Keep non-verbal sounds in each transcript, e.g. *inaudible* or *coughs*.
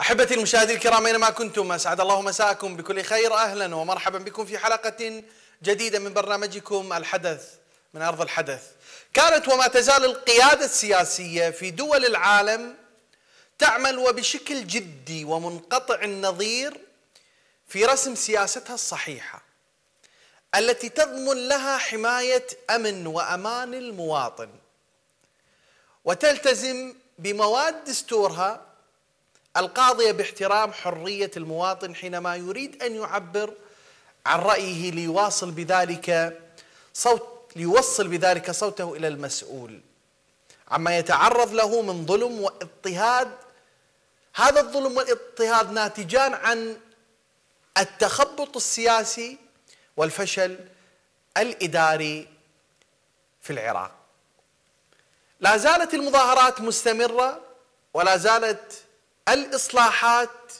أحبتي المشاهدين الكرام أينما كنتم؟ أسعد الله مساءكم. بكل خير أهلا ومرحبا بكم في حلقة جديدة من برنامجكم الحدث من أرض الحدث. كانت وما تزال القيادة السياسية في دول العالم تعمل وبشكل جدي ومنقطع النظير في رسم سياستها الصحيحة التي تضمن لها حماية أمن وأمان المواطن وتلتزم بمواد دستورها القاضية باحترام حرية المواطن حينما يريد أن يعبر عن رأيه ليواصل بذلك صوت ليوصل بذلك صوته إلى المسؤول. عما يتعرض له من ظلم واضطهاد. هذا الظلم والاضطهاد ناتجان عن التخبط السياسي والفشل الإداري في العراق. لا زالت المظاهرات مستمرة ولا زالت الإصلاحات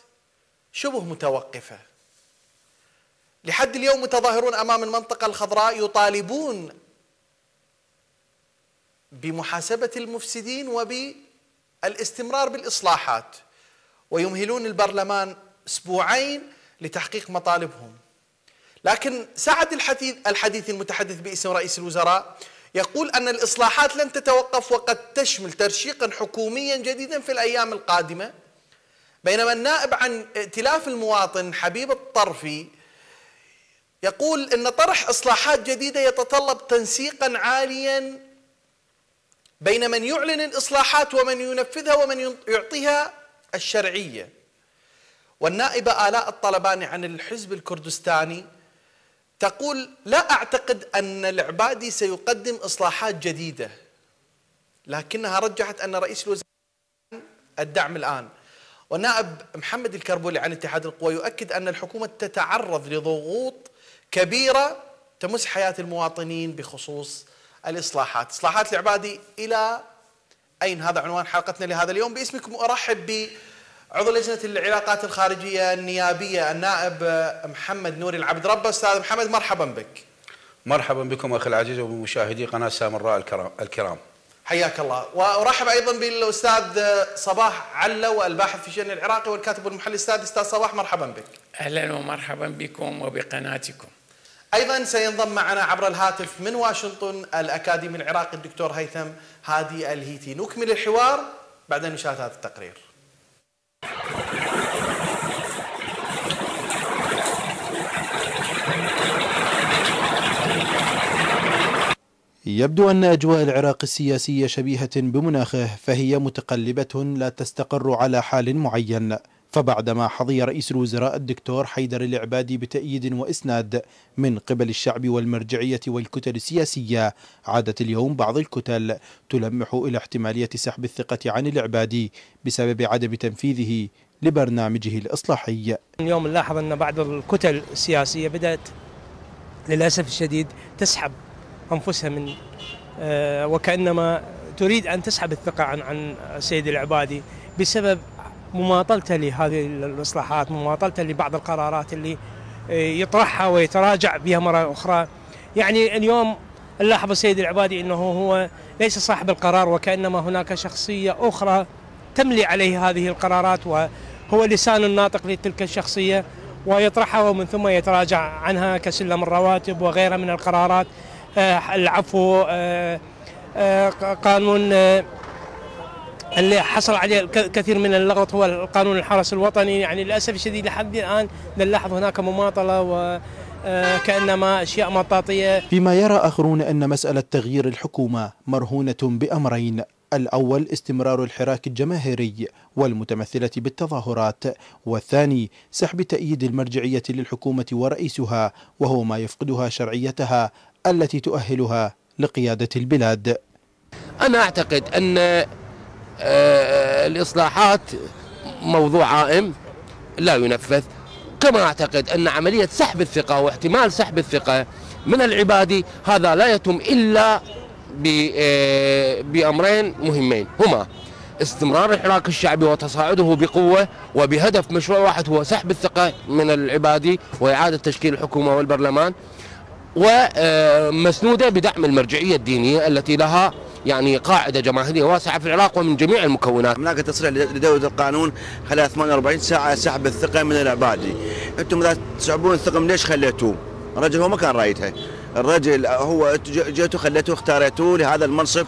شبه متوقفة. لحد اليوم متظاهرون أمام المنطقة الخضراء يطالبون بمحاسبة المفسدين وبالاستمرار بالإصلاحات ويمهلون البرلمان أسبوعين لتحقيق مطالبهم. لكن سعد الحديث, الحديث المتحدث باسم رئيس الوزراء يقول أن الإصلاحات لن تتوقف وقد تشمل ترشيقا حكوميا جديدا في الأيام القادمة. بينما النائب عن ائتلاف المواطن حبيب الطرفي يقول إن طرح إصلاحات جديدة يتطلب تنسيقا عاليا بين من يعلن الإصلاحات ومن ينفذها ومن يعطيها الشرعية. والنائبة آلاء الطلباني عن الحزب الكردستاني تقول لا أعتقد أن العبادي سيقدم إصلاحات جديدة لكنها رجحت أن رئيس الوزراء الدعم الآن. والنائب محمد الكربولي عن اتحاد القوى يؤكد أن الحكومة تتعرض لضغوط كبيرة تمس حياة المواطنين بخصوص الإصلاحات، إصلاحات العبادي إلى أين هذا عنوان حلقتنا لهذا اليوم باسمكم أرحب بعضو لجنة العلاقات الخارجية النيابية النائب محمد نوري العبد ربه أستاذ محمد مرحبا بك. مرحبا بكم أخي العزيز وبمشاهدي قناة سامراء الكرام. حياك الله. وأرحب أيضا بالأستاذ صباح علو الباحث في الشأن العراقي والكاتب والمحلل الاستاذ أستاذ صباح مرحبا بك. أهلا ومرحبا بكم وبقناتكم. أيضا سينضم معنا عبر الهاتف من واشنطن الأكاديمي العراقي الدكتور هيثم هادي الهيتي نكمل الحوار بعد أن نشاهد هذا التقرير. يبدو أن أجواء العراق السياسية شبيهة بمناخه فهي متقلبة لا تستقر على حال معين. فبعدما حظي رئيس الوزراء الدكتور حيدر العبادي بتأييد وإسناد من قبل الشعب والمرجعية والكتل السياسية عادت اليوم بعض الكتل تلمح إلى احتمالية سحب الثقة عن العبادي بسبب عدم تنفيذه لبرنامجه الإصلاحي. اليوم نلاحظ أن بعض الكتل السياسية بدأت للأسف الشديد تسحب أنفسها من وكأنما تريد أن تسحب الثقة عن عن سيد العبادي بسبب مماطلته لهذه الإصلاحات، مماطلته لبعض القرارات اللي يطرحها ويتراجع بها مرة أخرى. يعني اليوم نلاحظ السيد العبادي إنه هو ليس صاحب القرار وكأنما هناك شخصية أخرى تملي عليه هذه القرارات وهو لسان الناطق لتلك الشخصية ويطرحها ومن ثم يتراجع عنها كسلم الرواتب وغيرها من القرارات العفو قانون اللي حصل عليه كثير من اللغط هو القانون الحرس الوطني. يعني للأسف الشديد لحد الآن نلاحظ هناك مماطلة و كأنما أشياء مطاطية. فيما يرى آخرون أن مسألة تغيير الحكومة مرهونة بأمرين. الأول استمرار الحراك الجماهيري والمتمثلة بالتظاهرات والثاني سحب تأييد المرجعية للحكومة ورئيسها وهو ما يفقدها شرعيتها التي تؤهلها لقيادة البلاد. أنا أعتقد أن الإصلاحات موضوع عائم لا ينفذ. كما أعتقد أن عملية سحب الثقة واحتمال سحب الثقة من العبادي هذا لا يتم إلا بأمرين مهمين. هما استمرار الحراك الشعبي وتصاعده بقوة وبهدف مشروع واحد هو سحب الثقة من العبادي وإعادة تشكيل الحكومة والبرلمان. ومسنودة بدعم المرجعية الدينية التي لها يعني قاعدة جماهيرية واسعة في العراق ومن جميع المكونات. هناك تصريح لدولة القانون خلال 48 ساعة سحب الثقة من العبادي أنتم إذا تسحبون الثقة من ليش خليتوه؟ الرجل هو ما كان رايتها الرجل هو جيتوا خليتوه اختاريتوه لهذا المنصب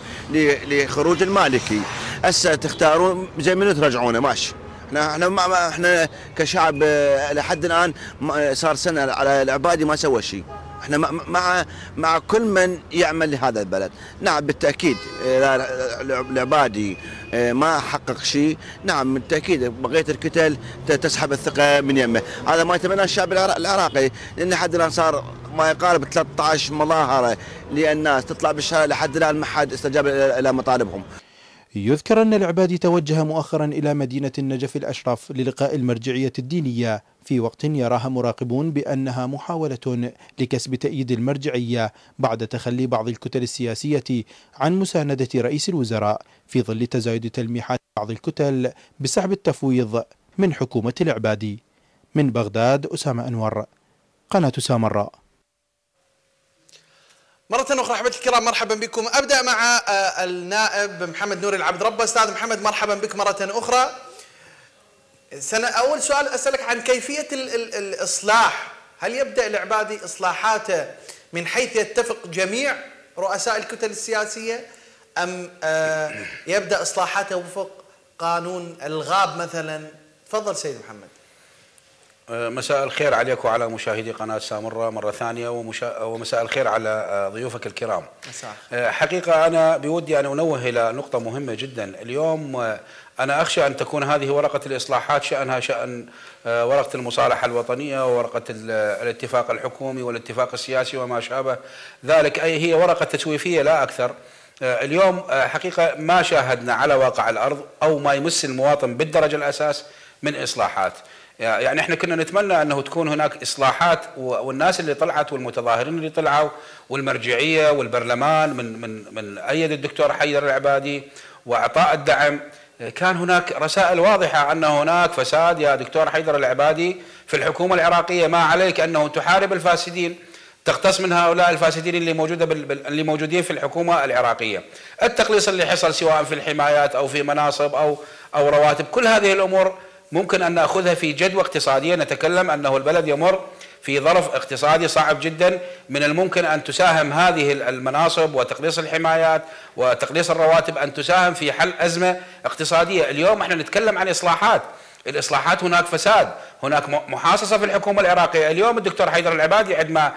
لخروج المالكي. هسه تختارون زي منو ترجعونه؟ ماشي. إحنا إحنا ما إحنا كشعب لحد الآن صار سنة على العبادي ما سوى شيء. إحنا مع مع كل من يعمل لهذا البلد. نعم بالتأكيد العبادي آه، ما حقق شيء. نعم بالتأكيد بقية الكتل تسحب الثقة من يمه. هذا ما يتمنى الشعب العراقي لأن لحد الآن صار ما يقارب 13 مظاهرة للناس تطلع بالشارع لحد الآن ما حد استجاب إلى مطالبهم. يذكر أن العبادي توجه مؤخرا إلى مدينة النجف الأشرف للقاء المرجعية الدينية. في وقت يراها مراقبون بأنها محاولة لكسب تأييد المرجعية بعد تخلي بعض الكتل السياسية عن مساندة رئيس الوزراء في ظل تزايد تلميحات بعض الكتل بسحب التفويض من حكومة العبادي من بغداد أسامة أنور قناة سامراء. مرة أخرى أحبتي الكرام مرحبا بكم. أبدأ مع آه، النائب محمد نور العبد ربه. أستاذ محمد مرحبا بك مرة أخرى. سنة أول سؤال أسألك عن كيفية ال ال الإصلاح. هل يبدأ العبادي إصلاحاته من حيث يتفق جميع رؤساء الكتل السياسية أم آه يبدأ إصلاحاته وفق قانون الغاب مثلا؟ تفضل سيد محمد. آه، مساء الخير عليك وعلى مشاهدي قناة سامرة مرة ثانية ومساء الخير على آه، ضيوفك الكرام. مساء. آه، حقيقة أنا بودي أن أنوه إلى نقطة مهمة جدا. اليوم أنا أخشى أن تكون هذه ورقة الإصلاحات شأنها شأن ورقة المصالحة الوطنية وورقة الاتفاق الحكومي والاتفاق السياسي وما شابه ذلك. أي هي ورقة تسويفية لا أكثر. اليوم حقيقة ما شاهدنا على واقع الأرض أو ما يمس المواطن بالدرجة الأساس من إصلاحات. يعني إحنا كنا نتمنى أنه تكون هناك إصلاحات والناس اللي طلعت والمتظاهرين اللي طلعوا والمرجعية والبرلمان من من من أيد الدكتور حيدر العبادي وإعطاء الدعم. كان هناك رسائل واضحة أن هناك فساد يا دكتور حيدر العبادي في الحكومة العراقية ما عليك أنه تحارب الفاسدين تقتص من هؤلاء الفاسدين اللي موجودة اللي موجودين في الحكومة العراقية. التقليص اللي حصل سواء في الحمايات أو في مناصب أو أو رواتب، كل هذه الأمور ممكن أن نأخذها في جدوى اقتصادية نتكلم أنه البلد يمر في ظرف اقتصادي صعب جدا. من الممكن أن تساهم هذه المناصب وتقليص الحمايات وتقليص الرواتب أن تساهم في حل أزمة اقتصادية. اليوم إحنا نتكلم عن إصلاحات. الإصلاحات هناك فساد هناك محاصصة في الحكومة العراقية. اليوم الدكتور حيدر العبادي عندما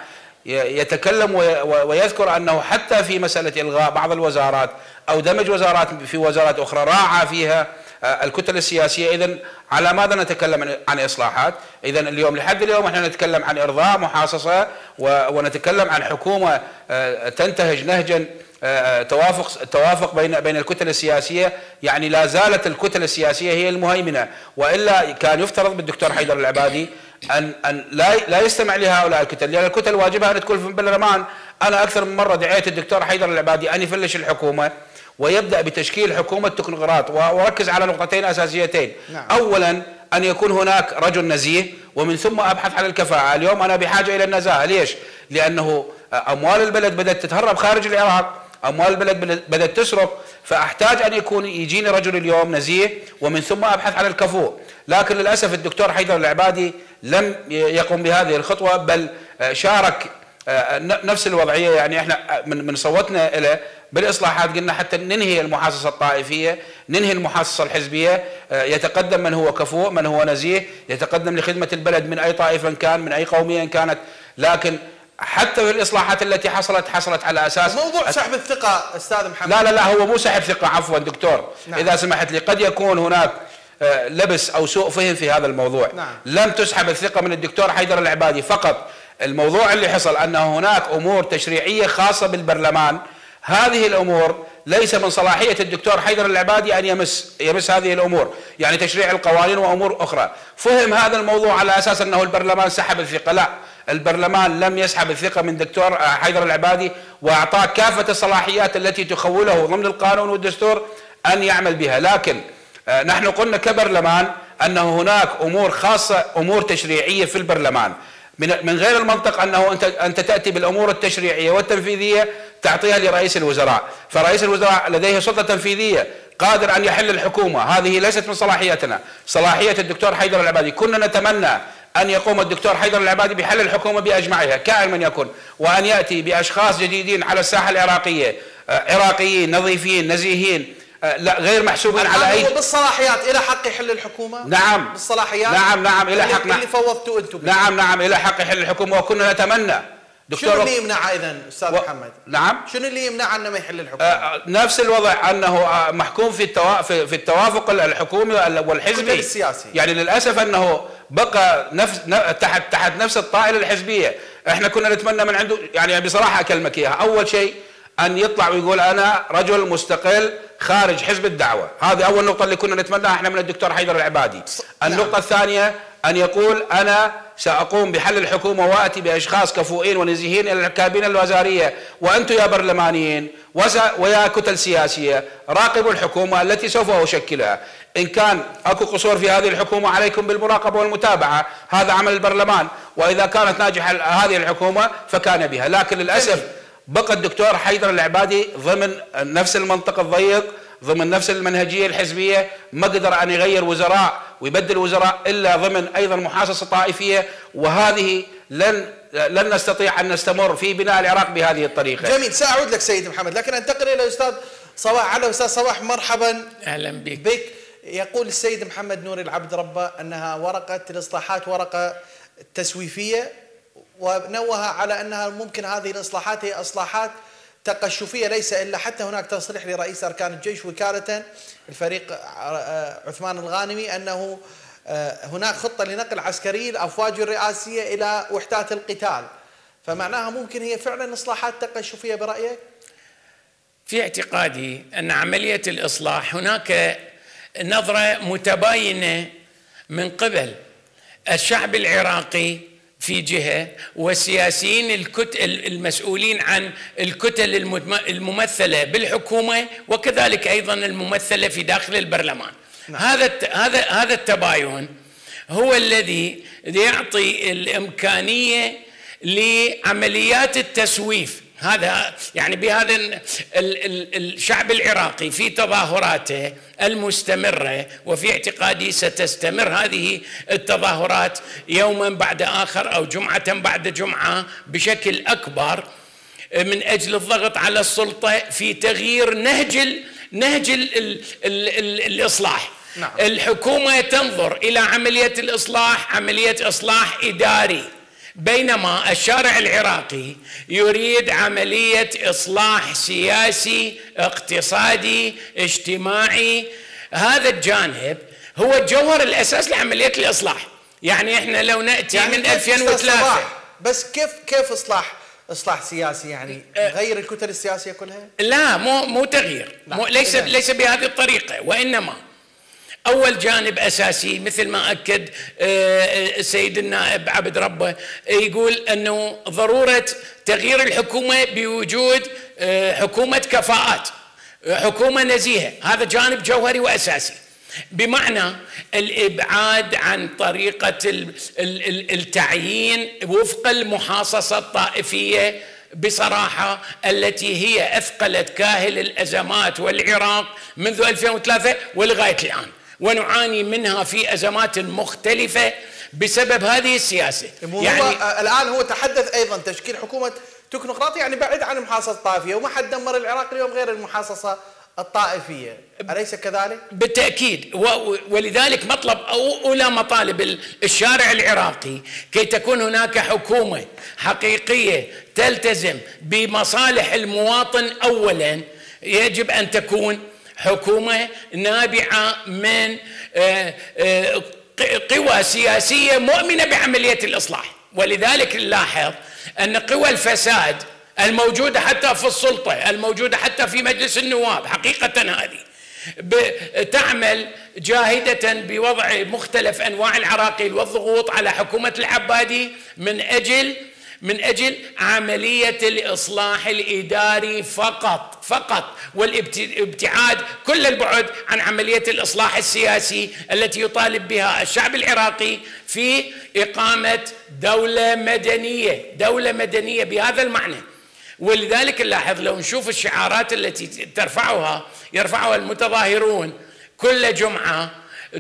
يتكلم ويذكر أنه حتى في مسألة إلغاء بعض الوزارات أو دمج وزارات في وزارات أخرى راعى فيها الكتل السياسية. اذا على ماذا نتكلم عن إصلاحات؟ اذا اليوم لحد اليوم إحنا نتكلم عن إرضاء محاصصة ونتكلم عن حكومة آه، تنتهج نهجا آه، توافق توافق بين بين الكتل السياسية. يعني لا زالت الكتل السياسية هي المهيمنة. وإلا كان يفترض بالدكتور حيدر العبادي ان أن لا لا يستمع لهؤلاء الكتل. لأن الكتل واجبها أن تكون في البرلمان أنا أكثر من مرة دعيت الدكتور حيدر العبادي أن يفلش الحكومة. ويبدأ بتشكيل حكومة تكنوقراط وأركز على نقطتين أساسيتين. نعم. أولا أن يكون هناك رجل نزيه ومن ثم أبحث عن الكفاءة. اليوم أنا بحاجة إلى النزاهة. ليش؟ لأنه أموال البلد بدأت تتهرب خارج العراق. أموال البلد بدأت تسرق. فأحتاج أن يكون يجيني رجل اليوم نزيه ومن ثم أبحث عن الكفؤ لكن للأسف الدكتور حيدر العبادي لم يقم بهذه الخطوة بل شارك آه، نفس الوضعية. يعني إحنا من من صوتنا له بالإصلاحات قلنا حتى ننهي المحاصصة الطائفية، ننهي المحاصصة الحزبية، آه، يتقدم من هو كفؤ، من هو نزيه، يتقدم لخدمة البلد من أي طائفه كان، من أي قومية كانت، لكن حتى في الإصلاحات التي حصلت حصلت على أساس موضوع سحب الثقة أستاذ محمد. لا لا لا هو مو سحب ثقة عفوا دكتور. نعم. إذا سمحت لي قد يكون هناك آه، لبس أو سوء فهم في هذا الموضوع. نعم. لم تسحب الثقة من الدكتور حيدر العبادي. فقط الموضوع اللي حصل أن هناك أمور تشريعية خاصة بالبرلمان هذه الأمور ليس من صلاحية الدكتور حيدر العبادي أن يمس يمس هذه الأمور. يعني تشريع القوانين وأمور أخرى. فهم هذا الموضوع على أساس أنه البرلمان سحب الثقة. لا البرلمان لم يسحب الثقة من دكتور حيدر العبادي وأعطاه كافة الصلاحيات التي تخوله ضمن القانون والدستور أن يعمل بها. لكن آه، نحن قلنا كبرلمان أنه هناك أمور خاصة أمور تشريعية في البرلمان. من من غير المنطق أنه أنت انت تأتي بالأمور التشريعية والتنفيذية تعطيها لرئيس الوزراء، فرئيس الوزراء لديه سلطة تنفيذية قادر أن يحل الحكومة، هذه ليست من صلاحيتنا، صلاحية الدكتور حيدر العبادي، كنا نتمنى أن يقوم الدكتور حيدر العبادي بحل الحكومة بأجمعها كائن من يكن، وأن يأتي بأشخاص جديدين على الساحة العراقية، آه، عراقيين نظيفين نزيهين. لا غير محسوبين على اي بالصلاحيات إلى حق يحل الحكومة؟ نعم. بالصلاحيات؟ نعم نعم إلى حق اللي فوضتوا أنتم. نعم نعم إلى حق يحل الحكومة وكنا نتمنى. دكتور شنو اللي يمنع اذا أستاذ و... محمد؟ نعم. شنو اللي يمنع أنه ما يحل الحكومة؟ آه نفس الوضع أنه آه محكوم في التوا... في التوافق الحكومي والحزبي. السياسي. يعني للأسف أنه بقى نفس تحت تحت نفس الطائلة الحزبية، إحنا كنا نتمنى من عنده يعني بصراحة أكلمك إياها، أول شيء أن يطلع ويقول أنا رجل مستقل خارج حزب الدعوة، هذه أول نقطة اللي كنا نتمناها إحنا من الدكتور حيدر العبادي. النقطه نعم. الثانية أن يقول أنا سأقوم بحل الحكومة وأتي بأشخاص كفؤين ونزيهين إلى الكابينة الوزارية وأنتم يا برلمانيين ويا كتل سياسية راقبوا الحكومة التي سوف أشكلها، إن كان أكو قصور في هذه الحكومة عليكم بالمراقبة والمتابعة، هذا عمل البرلمان، وإذا كانت ناجحة هذه الحكومة فكان بها، لكن للأسف بقى الدكتور حيدر العبادي ضمن نفس المنطق الضيق ضمن نفس المنهجية الحزبية ما قدر أن يغير وزراء ويبدل وزراء إلا ضمن أيضا محاصصة طائفية وهذه لن لن نستطيع أن نستمر في بناء العراق بهذه الطريقة. جميل سأعود لك سيد محمد لكن أنتقل إلى أستاذ صباح على أستاذ صباح مرحبا أهلا بك. بك. يقول السيد محمد نور العبد ربه أنها ورقة الإصلاحات ورقة تسويفية ونوه على أنها ممكن هذه الإصلاحات هي إصلاحات تقشفية ليس إلا حتى هناك تصريح لرئيس أركان الجيش وكالة الفريق آه، عثمان الغانمي أنه آه، هناك خطة لنقل عسكري الأفواج الرئاسية إلى وحدات القتال فمعناها ممكن هي فعلا إصلاحات تقشفية برأيك؟ في اعتقادي أن عملية الإصلاح هناك نظرة متباينة من قبل الشعب العراقي في جهة والسياسيين الكت المسؤولين عن الكتل الممثلة بالحكومة وكذلك أيضا الممثلة في داخل البرلمان نعم. هذا هذا هذا التباين هو الذي يعطي الإمكانية لعمليات التسويف هذا يعني بهذا الشعب العراقي في تظاهراته المستمرة وفي اعتقادي ستستمر هذه التظاهرات يوما بعد آخر أو جمعة بعد جمعة بشكل أكبر من أجل الضغط على السلطة في تغيير نهج نهج ال ال ال الإصلاح نعم. الحكومة تنظر إلى عملية الإصلاح عملية إصلاح إداري بينما الشارع العراقي يريد عملية إصلاح سياسي اقتصادي اجتماعي. هذا الجانب هو الجوهر الأساس لعملية الإصلاح. يعني إحنا لو نأتي يعني من 2003 بس كيف كيف اصلاح إصلاح سياسي يعني؟ غير الكتل السياسية كلها؟ لا مو مو تغيير. مو ليس ليس بهذه الطريقة وإنما أول جانب أساسي مثل ما أكد آه، السيد النائب عبد ربه يقول أنه ضرورة تغيير الحكومة بوجود آه، حكومة كفاءات حكومة نزيهة. هذا جانب جوهري وأساسي. بمعنى الإبعاد عن طريقة التعيين وفق المحاصصة الطائفية بصراحة التي هي أثقلت كاهل الأزمات والعراق منذ 2003 ولغاية الآن. ونعاني منها في أزمات مختلفة بسبب هذه السياسة. يعني هو الآن هو تحدث أيضا تشكيل حكومة تكنوقراطية يعني بعيد عن المحاصصه الطائفيه وما حد دمر العراق اليوم غير المحاصصة الطائفية. أليس كذلك؟ بالتأكيد. ولذلك مطلب أولى مطالب الشارع العراقي كي تكون هناك حكومة حقيقية تلتزم بمصالح المواطن أولا يجب أن تكون حكومة نابعة من آه، آه، قوى سياسية مؤمنة بعملية الإصلاح. ولذلك نلاحظ أن قوى الفساد الموجودة حتى في السلطة الموجودة حتى في مجلس النواب حقيقة هذه تعمل جاهدة بوضع مختلف أنواع العراقيل والضغوط على حكومة العبادي من أجل من أجل عملية الإصلاح الإداري فقط فقط والابتعاد كل البعد عن عملية الإصلاح السياسي التي يطالب بها الشعب العراقي في إقامة دولة مدنية، دولة مدنية بهذا المعنى. ولذلك نلاحظ لو نشوف الشعارات التي ترفعها يرفعها المتظاهرون كل جمعة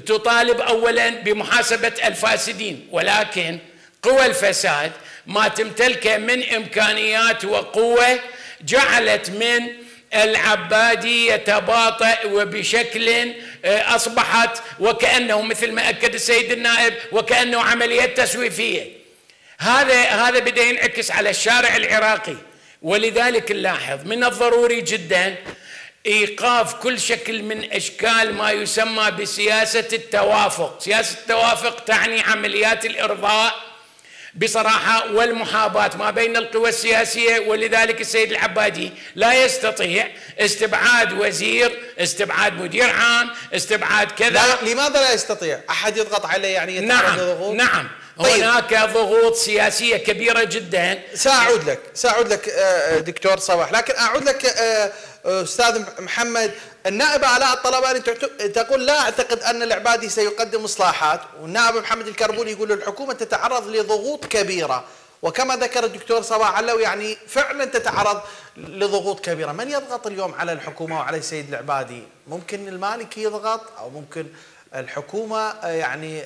تطالب اولا بمحاسبة الفاسدين ولكن قوى الفساد ما تمتلكه من إمكانيات وقوة جعلت من العبادي يتباطأ وبشكل آه، أصبحت وكأنه مثل ما أكد السيد النائب وكأنه عملية تسويفية. هذا هذا بدأ ينعكس على الشارع العراقي. ولذلك نلاحظ من الضروري جدا إيقاف كل شكل من أشكال ما يسمى بسياسة التوافق، سياسة التوافق تعني عمليات الإرضاء بصراحة والمحاباة ما بين القوى السياسية ولذلك السيد العبادي لا يستطيع استبعاد وزير، استبعاد مدير عام، استبعاد كذا لا لماذا لا يستطيع؟ أحد يضغط عليه يعني نعم ضغوط؟ نعم طيب. هناك ضغوط سياسية كبيرة جدا سأعود لك سأعود لك آه، دكتور صباح لكن أعود لك آه، أستاذ محمد النائب علاء الطلباني تقول لا أعتقد أن العبادي سيقدم اصلاحات والنائب محمد الكربولي يقول الحكومة تتعرض لضغوط كبيرة وكما ذكر الدكتور صباح علو يعني فعلا تتعرض لضغوط كبيرة، من يضغط اليوم على الحكومة وعلى السيد العبادي؟ ممكن المالكي يضغط أو ممكن الحكومة يعني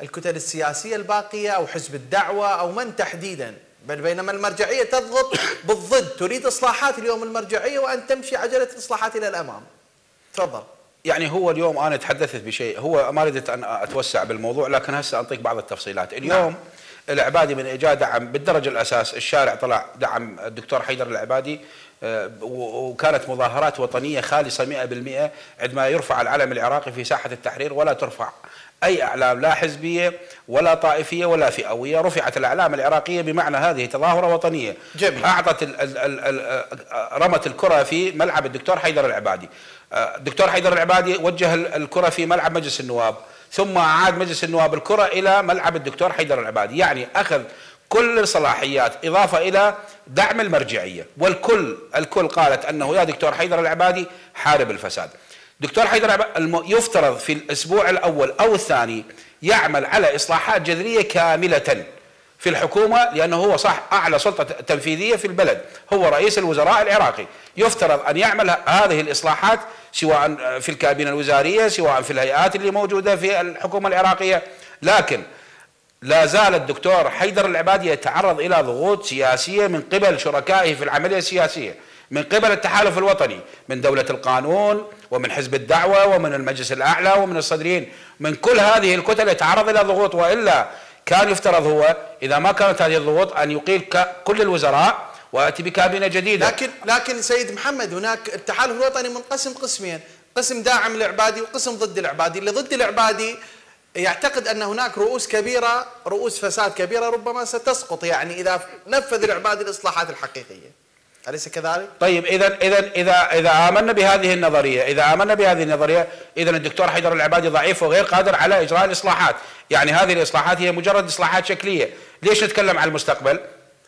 الكتل السياسية الباقية أو حزب الدعوة أو من تحديدا؟ بل بينما المرجعية تضغط بالضد. تريد إصلاحات اليوم المرجعية وأن تمشي عجلة الإصلاحات إلى الأمام. تفضل. يعني هو اليوم أنا تحدثت بشيء. هو ما ردت أن أتوسع بالموضوع لكن هسه أنطيك بعض التفصيلات. اليوم نعم. العبادي من اجاه دعم بالدرجة الأساس الشارع طلع دعم الدكتور حيدر العبادي آه، وكانت مظاهرات وطنية خالصة 100% عندما يرفع العلم العراقي في ساحة التحرير ولا ترفع. أي أعلام لا حزبية ولا طائفية ولا فئوية. رفعت الأعلام العراقية بمعنى هذه تظاهرة وطنية. جميل. أعطت ال ال ال رمت الكرة في ملعب الدكتور حيدر العبادي. الدكتور حيدر العبادي وجه الكرة في ملعب مجلس النواب. ثم أعاد مجلس النواب الكرة إلى ملعب الدكتور حيدر العبادي. يعني أخذ كل الصلاحيات إضافة إلى دعم المرجعية. والكل الكل قالت أنه يا دكتور حيدر العبادي حارب الفساد. دكتور حيدر يفترض في الأسبوع الأول أو الثاني يعمل على إصلاحات جذرية كاملة في الحكومة لأنه هو صح أعلى سلطة تنفيذية في البلد هو رئيس الوزراء العراقي. يفترض أن يعمل هذه الإصلاحات سواء في الكابينة الوزارية سواء في الهيئات اللي موجودة في الحكومة العراقية. لكن لا زال الدكتور حيدر العبادي يتعرض إلى ضغوط سياسية من قبل شركائه في العملية السياسية. من قبل التحالف الوطني من دولة القانون ومن حزب الدعوة ومن المجلس الأعلى ومن الصدرين. من كل هذه الكتل يتعرض إلى ضغوط وإلا كان يفترض هو إذا ما كانت هذه الضغوط أن يقيل كل الوزراء ويأتي بكابينة جديدة. لكن لكن سيد محمد هناك التحالف الوطني منقسم قسمين قسم داعم العبادي وقسم ضد العبادي. اللي ضد العبادي يعتقد أن هناك رؤوس كبيرة رؤوس فساد كبيرة ربما ستسقط يعني إذا نفذ العبادي الإصلاحات الحقيقية. أليس كذلك؟ طيب إذا إذا إذا إذا آمنا بهذه النظرية، إذا آمنا بهذه النظرية، إذا الدكتور حيدر العبادي ضعيف وغير قادر على إجراء الإصلاحات، يعني هذه الإصلاحات هي مجرد إصلاحات شكلية، ليش نتكلم عن المستقبل؟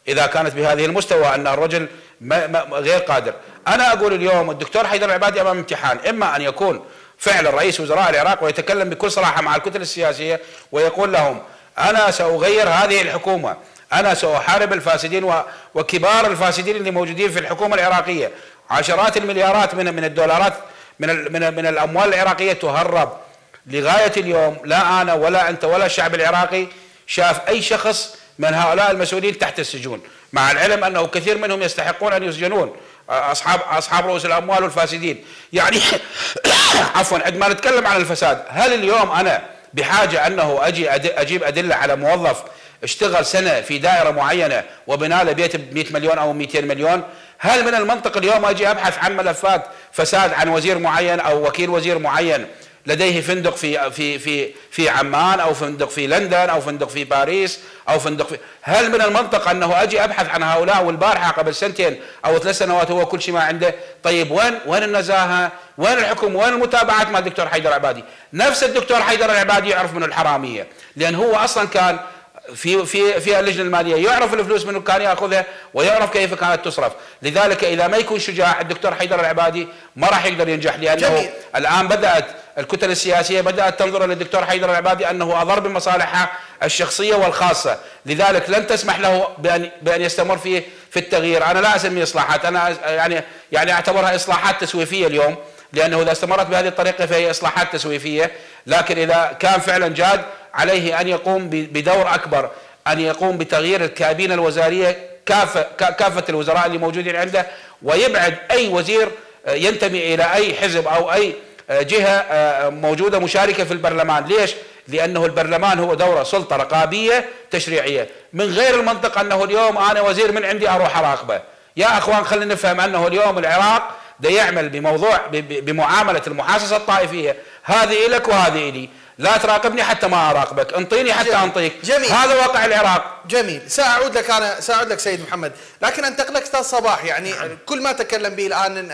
إذا كانت بهذه المستوى أن الرجل ما ما غير قادر، أنا أقول اليوم الدكتور حيدر العبادي أمام امتحان، إما أن يكون فعلا رئيس وزراء العراق ويتكلم بكل صراحة مع الكتل السياسية ويقول لهم أنا سأغير هذه الحكومة أنا سأحارب الفاسدين وكبار الفاسدين اللي موجودين في الحكومة العراقية. عشرات المليارات من من الدولارات من من من الأموال العراقية تهرب. لغاية اليوم لا أنا ولا أنت ولا الشعب العراقي شاف أي شخص من هؤلاء المسؤولين تحت السجون. مع العلم أنه كثير منهم يستحقون أن يسجنون. أصحاب أصحاب رؤوس الأموال والفاسدين. يعني *coughs* عفوا عندما نتكلم عن الفساد هل اليوم أنا بحاجة أنه أجي أجيب أدلة على موظف اشتغل سنة في دائرة معينة وبنى له بيت ب 100 مليون أو 200 مليون هل من المنطق اليوم أجي أبحث عن ملفات فساد عن وزير معين أو وكيل وزير معين؟ لديه فندق في في في في عمان أو فندق في لندن أو فندق في باريس أو فندق في هل من المنطق أنه أجي أبحث عن هؤلاء والبارحة قبل سنتين أو ثلاث سنوات هو كل شيء ما عنده؟ طيب وين وين النزاهة؟ وين الحكم؟ وين المتابعات مع الدكتور حيدر العبادي؟ نفس الدكتور حيدر العبادي يعرف من الحرامية لأن هو أصلا كان في في في اللجنة المالية. يعرف الفلوس منو كان يأخذها ويعرف كيف كانت تصرف، لذلك إذا ما يكون شجاع الدكتور حيدر العبادي ما راح يقدر ينجح لأنه جميل. الآن بدأت الكتل السياسية بدأت تنظر للدكتور حيدر العبادي أنه أضر بمصالحها الشخصية والخاصة، لذلك لن تسمح له بان بأن يستمر في في التغيير، أنا لا اسميه إصلاحات، أنا يعني يعني أعتبرها إصلاحات تسويفية اليوم، لأنه إذا استمرت بهذه الطريقة فهي إصلاحات تسويفية، لكن إذا كان فعلا جاد عليه أن يقوم بدور أكبر، أن يقوم بتغيير الكابينة الوزارية كافه كافة الوزراء اللي موجودين عنده ويبعد أي وزير ينتمي إلى أي حزب أو أي جهة آه، موجودة مشاركة في البرلمان، ليش؟ لأنه البرلمان هو دورة سلطة رقابية تشريعية، من غير المنطق أنه اليوم أنا وزير من عندي أروح اراقبه. يا أخوان خلينا نفهم أنه اليوم العراق ده يعمل بموضوع بمعاملة المحاسسه الطائفية، هذه لك وهذه لي، لا تراقبني حتى ما أراقبك، انطيني حتى جميل. أنطيك، جميل. هذا واقع العراق. جميل، سأعود لك أنا سأعود لك سيد محمد، لكن أنتقل لك أستاذ صباح يعني نعم. كل ما تكلم به الآن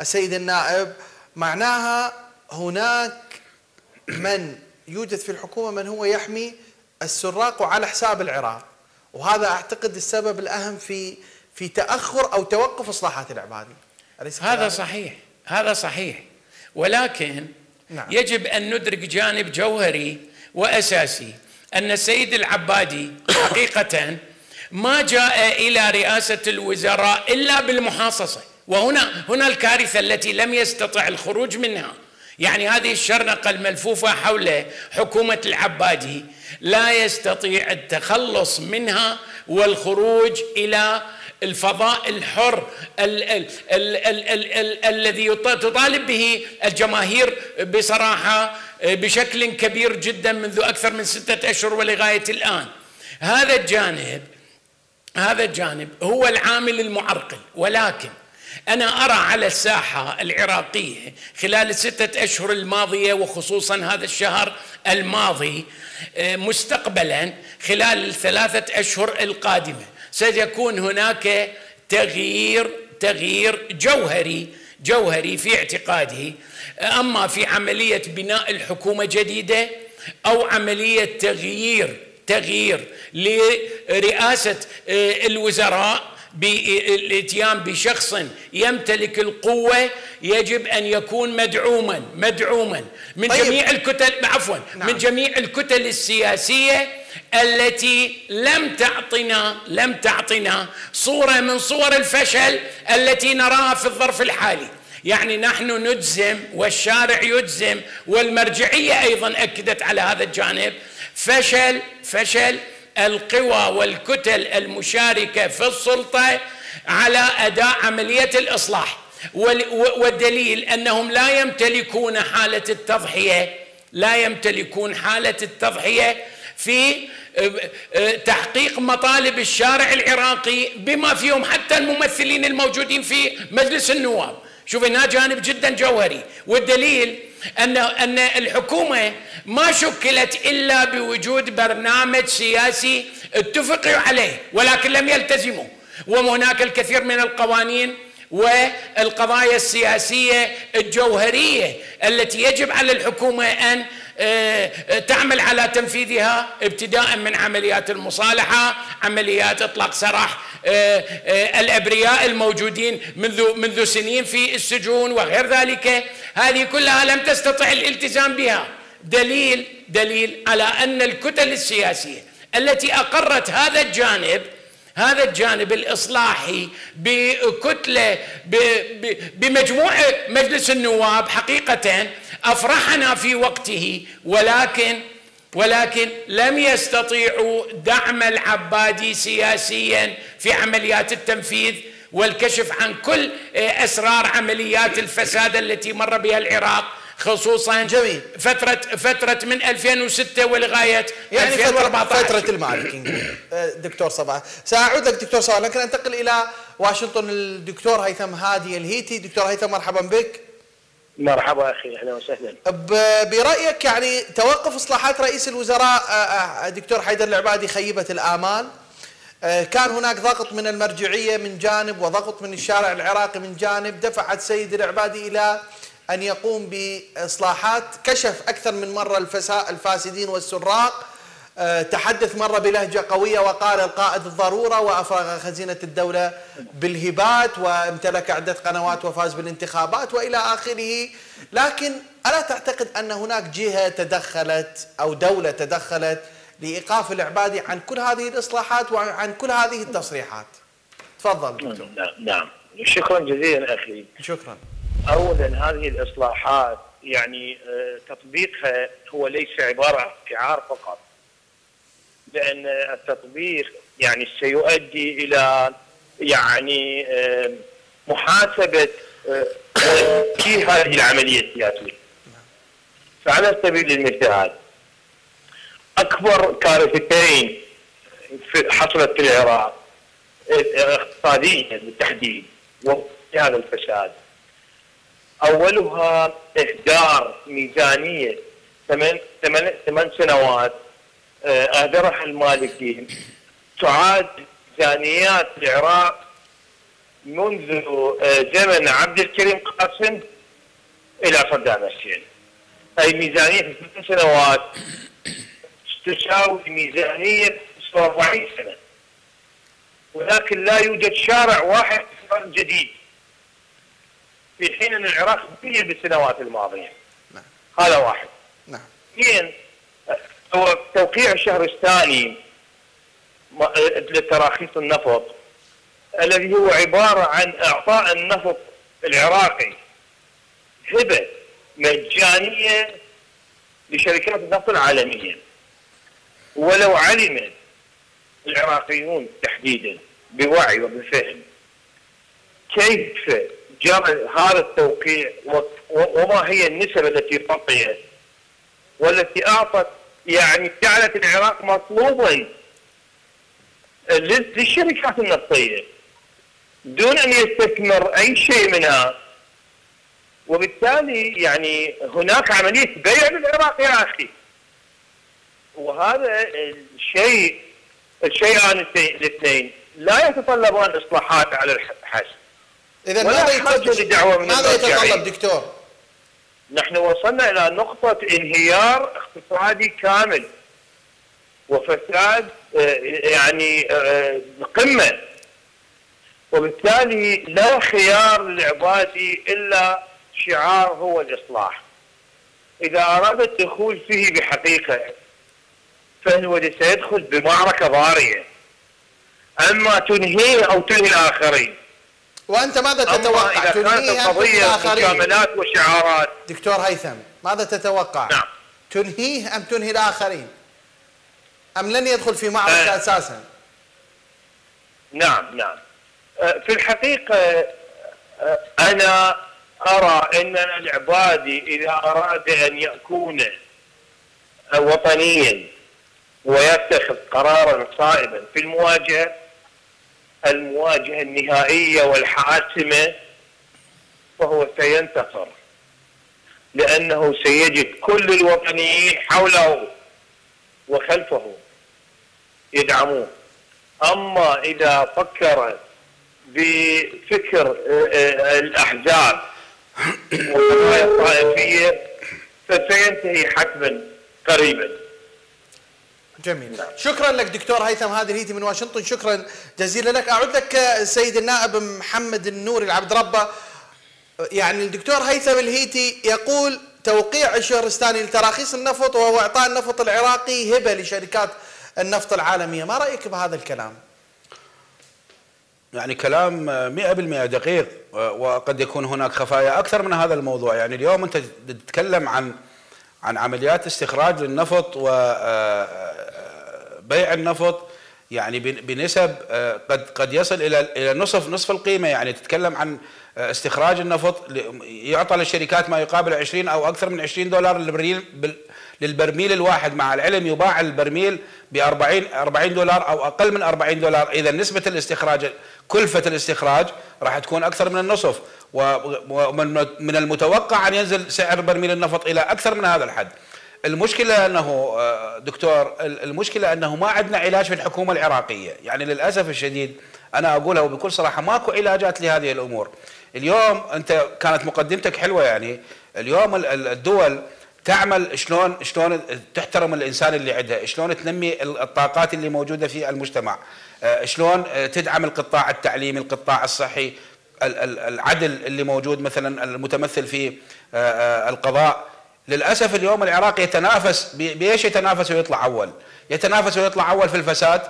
السيد النائب معناها هناك من يوجد في الحكومة من هو يحمي السراق وعلى حساب العراق، وهذا أعتقد السبب الأهم في في تأخر أو توقف إصلاحات العبادي. هذا صحيح، هذا صحيح، ولكن نعم. يجب أن ندرك جانب جوهري وأساسي أن السيد العبادي حقيقة ما جاء إلى رئاسة الوزراء إلا بالمحاصصة وهنا هنا الكارثة التي لم يستطع الخروج منها يعني هذه الشرنقة الملفوفة حول حكومة العبادي لا يستطيع التخلص منها والخروج إلى الفضاء الحر ال ال ال ال ال ال الذي تطالب به الجماهير بصراحة بشكل كبير جدا منذ أكثر من ستة أشهر ولغاية الآن. هذا الجانب هذا الجانب هو العامل المعرقل. ولكن أنا أرى على الساحة العراقية خلال الستة أشهر الماضية وخصوصا هذا الشهر الماضي مستقبلا خلال الثلاثة أشهر القادمة. سيكون هناك تغيير تغيير جوهري جوهري في اعتقاده أما في عملية بناء الحكومة جديدة أو عملية تغيير تغيير لرئاسة آه، الوزراء بالاتيان بشخص يمتلك القوة يجب أن يكون مدعوما مدعوما من طيب. جميع الكتل عفوا نعم. من جميع الكتل السياسية التي لم تعطنا لم تعطنا صورة من صور الفشل التي نراها في الظرف الحالي. يعني نحن نجزم والشارع يجزم والمرجعية أيضا أكدت على هذا الجانب. فشل فشل القوى والكتل المشاركة في السلطة على أداء عملية الإصلاح. والدليل أنهم لا يمتلكون حالة التضحية لا يمتلكون حالة التضحية في آه، آه، تحقيق مطالب الشارع العراقي بما فيهم حتى الممثلين الموجودين في مجلس النواب. شوف هنا جانب جدا جوهري. والدليل ان أن الحكومة ما شكلت إلا بوجود برنامج سياسي اتفقوا عليه ولكن لم يلتزموا. وهناك الكثير من القوانين والقضايا السياسية الجوهرية التي يجب على آه، آه، تعمل على تنفيذها ابتداء من عمليات المصالحة، عمليات إطلاق سراح آه، الأبرياء الموجودين منذ منذ سنين في السجون وغير ذلك، هذه كلها لم تستطع الالتزام بها، دليل دليل على أن الكتل السياسية التي أقرت هذا الجانب هذا الجانب الإصلاحي بكتلة بمجموع مجلس النواب حقيقه أفرحنا في وقته ولكن ولكن لم يستطيعوا دعم العبادي سياسيا في عمليات التنفيذ والكشف عن كل أسرار عمليات الفساد التي مر بها العراق. خصوصا جميل فترة فترة من 2006 ولغاية يعني 2014 فترة المالك *coughs* دكتور صباح. سأعود لك دكتور صباح. لكن انتقل إلى واشنطن. الدكتور هيثم هادي الهيتي. دكتور هيثم مرحبا بك. مرحبا أخي أهلا وسهلا. برأيك يعني توقف إصلاحات رئيس الوزراء آه، آه، دكتور حيدر العبادي خيبت الآمال؟ آه، كان هناك ضغط من المرجعية من جانب وضغط من الشارع العراقي من جانب دفعت سيد العبادي إلى أن يقوم بإصلاحات كشف أكثر من مرة الفاسدين والسراق. آه، تحدث مرة بلهجة قوية وقال القائد الضرورة وأفرغ خزينة الدولة بالهبات وامتلك عدة قنوات وفاز بالانتخابات وإلى آخره. لكن ألا تعتقد أن هناك جهة تدخلت أو دولة تدخلت لإيقاف العبادي عن كل هذه الإصلاحات وعن كل هذه التصريحات؟ تفضل دكتور. نعم نعم. شكرا جزيلا أخي. شكرا. اولا هذه الإصلاحات يعني آه، تطبيقها هو ليس عبارة عن شعار فقط لأن التطبيق يعني سيؤدي إلى يعني آه، محاسبة آه، في هذه العملية السياسيه فعلى سبيل المثال أكبر كارثتين حصلت في العراق اقتصاديا بالتحديد وهذا الفساد. أولها اهدار ميزانية ثمان ثمان ثمان سنوات اهدرها المالكين تعاد ميزانيات العراق منذ آه، زمن عبد الكريم قاسم إلى صدام حسين أي ميزانية ثمان سنوات تساوي ميزانية 40 سنة. ولكن لا يوجد شارع واحد جديد. في حين أن العراق بني بالسنوات الماضية. نعم. هذا واحد. نعم. اثنين هو توقيع الشهرستاني م- لتراخيص النفط الذي هو عبارة عن إعطاء النفط العراقي هبة مجانية لشركات النفط العالمية. ولو علم العراقيون تحديدا بوعي وبفهم كيف جرى هذا التوقيع وما هي النسب التي تعطيت والتي أعطت يعني جعلت العراق مطلوبا لل- للشركات النفطية دون أن يستثمر أي شيء منها. وبالتالي يعني هناك عملية بيع للعراق يا أخي. وهذا الشيء الشيئان الاثنين. لا يتطلبان إصلاحات على الحسب ولا ماذا يتطلب ماذا. يتطلب دكتور؟ نحن وصلنا إلى نقطة انهيار اقتصادي كامل وفساد آه، يعني آه، قمة وبالتالي لا خيار للعبادي إلا شعار هو الإصلاح إذا أراد الدخول فيه بحقيقة فهو سيدخل بمعركة ضارية أما تنهيه أو تنهي الآخرين وأنت ماذا تتوقع؟ إذا كانت تنهيه أم تنهي القضية الآخرين؟ مجاملات وشعارات دكتور هيثم ماذا تتوقع؟ نعم. تنهيه أم تنهي الآخرين؟ أم لن يدخل في معركة آه. أساسا؟ نعم نعم آه، في الحقيقة آه، أنا أرى أن العبادي إذا أراد أن يكون وطنيا ويتخذ قرارا صائبا في المواجهة المواجهة النهائية والحاسمة فهو سينتصر لأنه سيجد كل الوطنيين حوله وخلفه يدعموه. أما إذا فكر بفكر آه، آه، الأحزاب والقضايا الطائفية فسينتهي حتما قريبا. جميل. شكرا لك دكتور هيثم هذه الهيتي من واشنطن. شكرا جزيلا لك. أعود لك آه، السيد النائب محمد النوري العبد ربه. يعني الدكتور هيثم الهيتي يقول توقيع الشهرستاني لتراخيص النفط وهو إعطاء النفط العراقي هبة لشركات النفط العالمية. ما رأيك بهذا الكلام؟ يعني كلام 100% دقيق وقد يكون هناك خفايا أكثر من هذا الموضوع. يعني اليوم أنت تتكلم عن عن عمليات استخراج للنفط وبيع النفط يعني بن- بنسب آه، قد قد يصل إلى إلى نصف نصف القيمة. يعني تتكلم عن آه، استخراج النفط يعطى للشركات ما يقابل 20 أو أكثر من 20 دولار للبرميل للبرميل الواحد. مع العلم يباع البرميل ب 40 40 دولار أو أقل من 40 دولار. إذا نسبة الاستخراج كلفة الاستخراج راح تكون أكثر من النصف. ومن من المتوقع أن ينزل سعر برميل النفط إلى أكثر من هذا الحد. المشكلة أنه آه، دكتور ال- المشكلة أنه ما عندنا علاج في الحكومة العراقية. يعني للأسف الشديد أنا اقولها وبكل صراحة ماكو علاجات لهذه الأمور. اليوم أنت كانت مقدمتك حلوة يعني. اليوم ال- ال- الدول تعمل شلون شلون تحترم الإنسان اللي عندها، شلون تنمي الطاقات اللي موجودة في المجتمع، آه، شلون آه، تدعم القطاع التعليمي، القطاع الصحي، العدل اللي موجود مثلا المتمثل في القضاء، للأسف اليوم العراق يتنافس بإيش يتنافس ويطلع أول؟ يتنافس ويطلع أول في الفساد،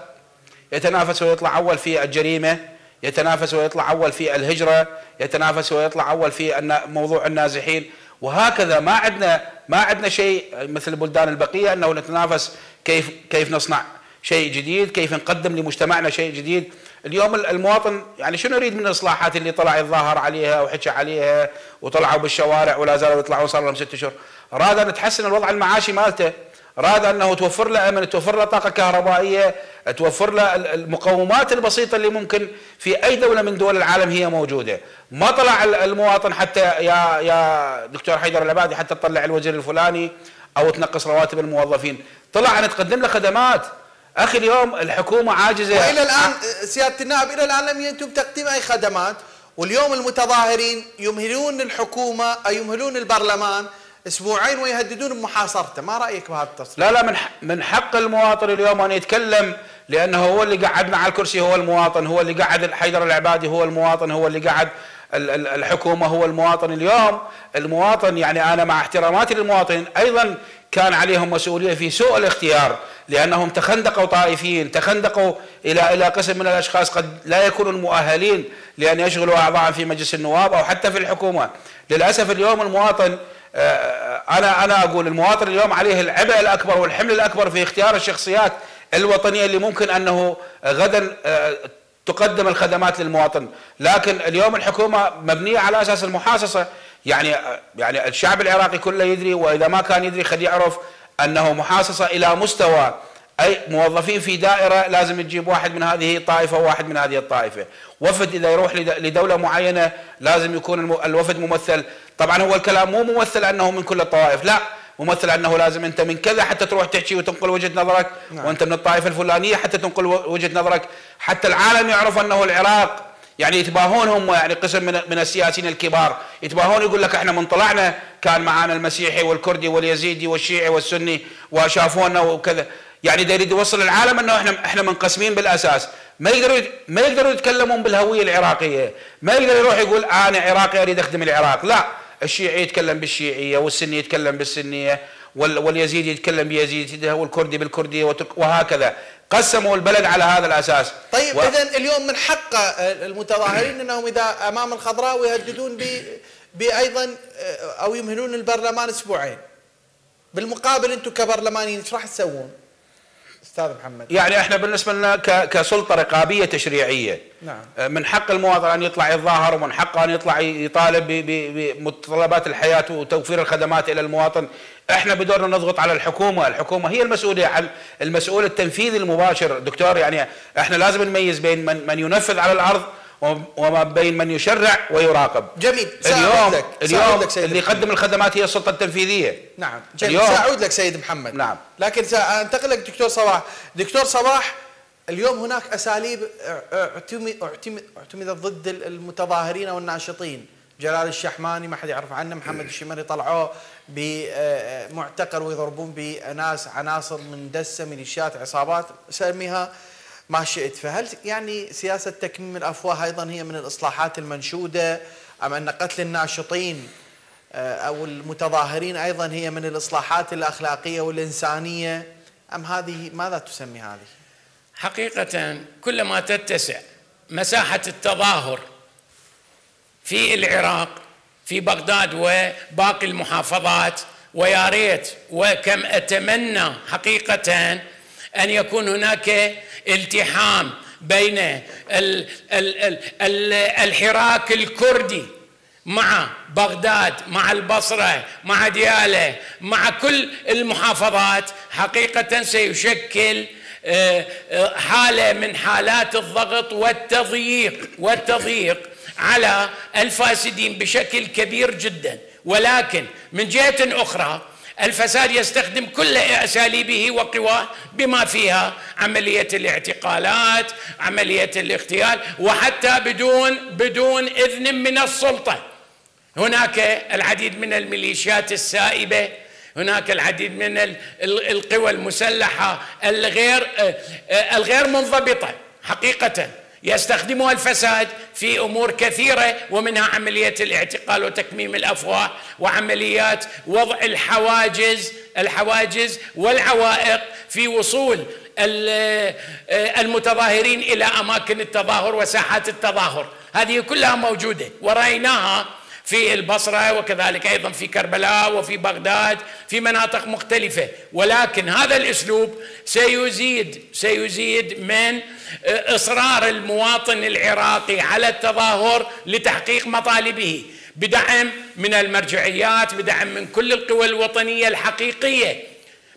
يتنافس ويطلع أول في الجريمة، يتنافس ويطلع أول في الهجرة، يتنافس ويطلع أول في موضوع النازحين، وهكذا ما عندنا ما عندنا شيء مثل البلدان البقية أنه نتنافس كيف كيف نصنع شيء جديد، كيف نقدم لمجتمعنا شيء جديد، اليوم المواطن يعني شنو يريد من الإصلاحات اللي طلع يتظاهر عليها وحكى عليها وطلعوا بالشوارع ولا زالوا يطلعون صار لهم ست اشهر، اراد أن تحسن الوضع المعاشي مالته، راد أنه توفر له أمن توفر له طاقة كهربائية توفر له المقومات البسيطة اللي ممكن في أي دولة من دول العالم هي موجودة. ما طلع المواطن حتى يا يا دكتور حيدر العبادي حتى تطلع الوزير الفلاني أو تنقص رواتب الموظفين. طلع أن تقدم له خدمات. أخي اليوم الحكومة عاجزة. وإلى الآن سيادة النائب إلى الآن لم يتم تقديم أي خدمات. واليوم المتظاهرين يمهلون الحكومة أو يمهلون البرلمان أسبوعين ويهددون بمحاصرته. ما رأيك بهذا التصريح؟ لا لا من من حق المواطن اليوم أن يتكلم لأنه هو اللي قعدنا على الكرسي هو المواطن هو اللي قعد حيدر العبادي هو المواطن هو اللي قعد الحكومة هو المواطن اليوم. المواطن يعني أنا مع احتراماتي للمواطنين أيضا كان عليهم مسؤولية في سوء الاختيار لأنهم تخندقوا طائفيين تخندقوا إلى إلى قسم من الأشخاص قد لا يكونوا مؤهلين لأن يشغلوا أعضاء في مجلس النواب أو حتى في الحكومة. للأسف اليوم المواطن أنا أنا أقول المواطن اليوم عليه العبء الأكبر والحمل الأكبر في اختيار الشخصيات الوطنية اللي ممكن أنه غدا آه، تقدم الخدمات للمواطن، لكن اليوم الحكومة مبنية على أساس المحاصصة، يعني آه، يعني الشعب العراقي كله يدري وإذا ما كان يدري خليه يعرف أنه محاصصة إلى مستوى أي موظفين في دائرة لازم تجيب واحد من هذه الطائفة وواحد من هذه الطائفة، وفد إذا يروح لدولة معينة لازم يكون الوفد ممثل. طبعا هو الكلام مو ممثل أنه من كل الطوائف لا. ممثل أنه لازم أنت من كذا حتى تروح تحكي وتنقل وجهة نظرك نعم. وأنت من الطائفة الفلانية حتى تنقل وجهة نظرك. حتى العالم يعرف أنه العراق. يعني يتباهون هم يعني قسم من من السياسيين الكبار. يتباهون يقول لك إحنا من طلعنا كان معانا المسيحي والكردي واليزيدي والشيعي والسني وشافونا وكذا. يعني دا يريد يوصل العالم إنه إحنا إحنا منقسمين بالأساس. ما يقدروا ما يقدروا يتكلمون بالهوية العراقية. ما يقدر يروح يقول أنا عراقي أريد أخدم العراق. لا. الشيعي يتكلم بالشيعية والسني يتكلم بالسنية واليزيدي يتكلم بيزيديه والكردي بالكرديه وهكذا. قسموا البلد على هذا الأساس. طيب و... اذا اليوم من حق المتظاهرين إنهم إذا أمام الخضراء ويهددون ب بايضا أو يمهلون البرلمان أسبوعين. بالمقابل أنتم كبرلمانيين إيش راح تسوون؟ أستاذ محمد. يعني إحنا بالنسبة لنا كسلطة رقابية تشريعية. نعم. آه، من حق المواطن أن يطلع يتظاهر ومن حقه أن يطلع يطالب بمتطلبات الحياة وتوفير الخدمات إلى المواطن. إحنا بدورنا نضغط على الحكومة. الحكومة هي المسؤولة عن المسؤول التنفيذي المباشر. دكتور يعني إحنا لازم نميز بين من, من ينفذ على الأرض وما بين من يشرع ويراقب. جميل. اليوم لك. اليوم لك اللي يقدم الخدمات هي السلطة التنفيذية. نعم. جميل. سأعود لك سيد محمد. نعم. لكن سأنتقل لك دكتور صباح دكتور صباح اليوم هناك أساليب اعتمدت ضد المتظاهرين والناشطين. جلال الشحماني ما حد يعرف عنه. محمد الشمري طلعوه بمعتقل ويضربون بناس عناصر من دسه ميليشيات عصابات سميها ما شئت. فهل يعني سياسة تكميم الأفواه أيضا هي من الإصلاحات المنشودة أم أن قتل الناشطين آه، أو المتظاهرين أيضا هي من الإصلاحات الأخلاقية والإنسانية؟ أم هذه ماذا تسمي هذه؟ حقيقة كلما تتسع مساحة التظاهر في العراق في بغداد وباقي المحافظات ويا ريت وكم أتمنى حقيقة أن يكون هناك التحام بين ال ال ال الحراك الكردي مع بغداد مع البصرة مع ديالة مع كل المحافظات. حقيقة سيشكل آه، آه، حالة من حالات الضغط والتضييق والتضييق على الفاسدين بشكل كبير جدا. ولكن من جهة أخرى الفساد يستخدم كل أساليبه وقواه بما فيها عملية الاعتقالات، عملية الاغتيال وحتى بدون بدون إذن من السلطة. هناك العديد من الميليشيات السائبة هناك العديد من القوى المسلحة الغير آه، آه، الغير منضبطة حقيقة يستخدمها الفساد في أمور كثيرة ومنها عملية الاعتقال وتكميم الأفواه وعمليات وضع الحواجز الحواجز والعوائق في وصول آه، المتظاهرين إلى أماكن التظاهر وساحات التظاهر. هذه كلها موجودة ورأيناها في البصرة وكذلك أيضا في كربلاء وفي بغداد في مناطق مختلفة. ولكن هذا الأسلوب سيزيد سيزيد من إصرار المواطن العراقي على التظاهر لتحقيق مطالبه بدعم من المرجعيات بدعم من كل القوى الوطنية الحقيقية.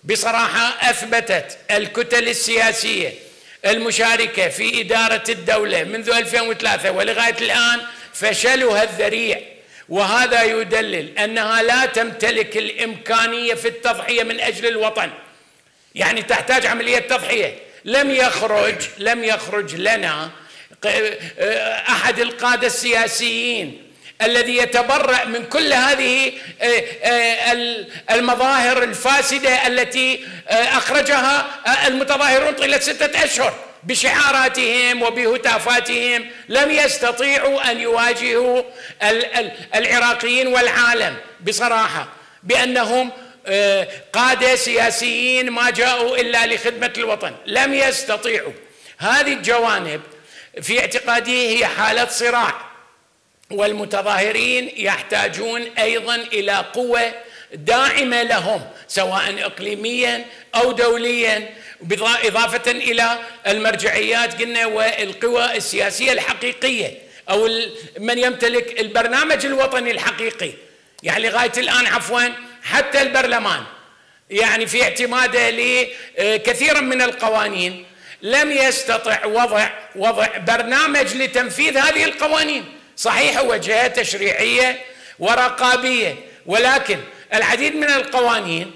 بصراحة أثبتت الكتل السياسية المشاركة في إدارة الدولة منذ 2003 ولغاية الآن فشلها الذريع. وهذا يدلل أنها لا تمتلك الإمكانية في التضحية من أجل الوطن. يعني تحتاج عملية تضحية. لم يخرج لم يخرج لنا أحد القادة السياسيين الذي يتبرأ من كل هذه المظاهر الفاسدة التي أخرجها المتظاهرون طيلة ستة أشهر بشعاراتهم وبهتافاتهم لم يستطيعوا أن يواجهوا العراقيين والعالم بصراحة بأنهم آه، قاده سياسيين ما جاءوا إلا لخدمة الوطن. لم يستطيعوا. هذه الجوانب في اعتقادي هي حالة صراع. والمتظاهرين يحتاجون أيضا إلى قوة داعمة لهم سواء اقليميا أو دوليا إضافة إلى المرجعيات قلنا والقوى السياسية الحقيقية أو من يمتلك البرنامج الوطني الحقيقي. يعني لغاية الآن عفوا حتى البرلمان. يعني في اعتماده لكثيرا من القوانين. لم يستطع وضع وضع برنامج لتنفيذ هذه القوانين. صحيح هو جهة تشريعية ورقابية ولكن العديد من القوانين